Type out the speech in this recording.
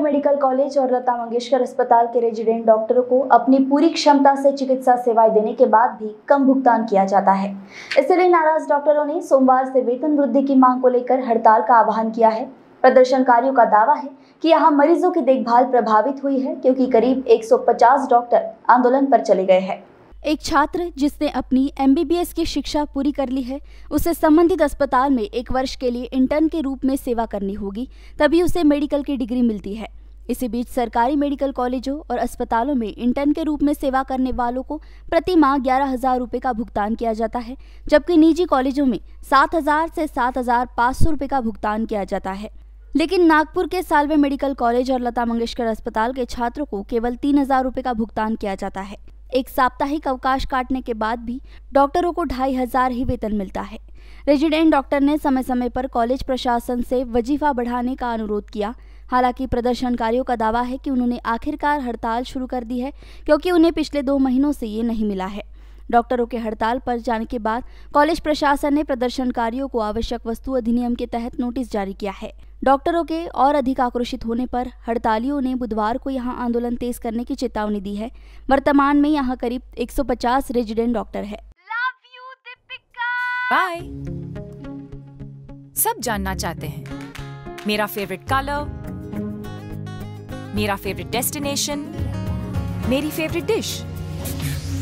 Medical college और लता मंगेशकर अस्पताल के रेजिडेंट डॉक्टरों को अपनी पूरी क्षमता से चिकित्सा सेवाएँ देने के बाद भी कम भुगतान किया जाता है। इसलिए नाराज़ डॉक्टरों ने सोमवार से वेतन वृद्धि की मांग को लेकर हड़ताल का आह्वान किया है। प्रदर्शनकारियों का दावा है कि यहाँ मरीजों की देखभाल प्रभावित हुई है क्योंकि करीब 150 डॉक्टर आंदोलन पर चले गए हैं। एक छात्र जिसने अपनी एमबीबीएस की शिक्षा पूरी कर ली है, उसे संबंधित अस्पताल में एक वर्ष के लिए इंटर्न के रूप में सेवा करनी होगी, तभी उसे मेडिकल की डिग्री मिलती है। इसी बीच सरकारी मेडिकल कॉलेजों और अस्पतालों में इंटर्न के रूप में सेवा करने वालों को प्रति माह ग्यारह हज़ार रुपये का भुगतान किया जाता है, जबकि निजी कॉलेजों में सात हज़ार से सात हज़ार पाँच सौ रुपये का भुगतान किया जाता है। लेकिन नागपुर के सालवे मेडिकल कॉलेज और लता मंगेशकर अस्पताल के छात्रों को केवल तीन हज़ार रुपये का भुगतान किया जाता है। एक साप्ताहिक अवकाश काटने के बाद भी डॉक्टरों को ढाई हज़ार ही वेतन मिलता है। रेजिडेंट डॉक्टर ने समय समय पर कॉलेज प्रशासन से वजीफा बढ़ाने का अनुरोध किया। हालाँकि प्रदर्शनकारियों का दावा है कि उन्होंने आखिरकार हड़ताल शुरू कर दी है, क्योंकि उन्हें पिछले दो महीनों से ये नहीं मिला है। डॉक्टरों के हड़ताल पर जाने के बाद कॉलेज प्रशासन ने प्रदर्शनकारियों को आवश्यक वस्तु अधिनियम के तहत नोटिस जारी किया है। डॉक्टरों के और अधिक आक्रोशित होने पर हड़तालियों ने बुधवार को यहाँ आंदोलन तेज करने की चेतावनी दी है। वर्तमान में यहाँ करीब 150 रेजिडेंट डॉक्टर है। बाय सब जानना चाहते हैं। मेरा फेवरेट कलर मेरा फेवरेट डेस्टिनेशन मेरी फेवरेट डिश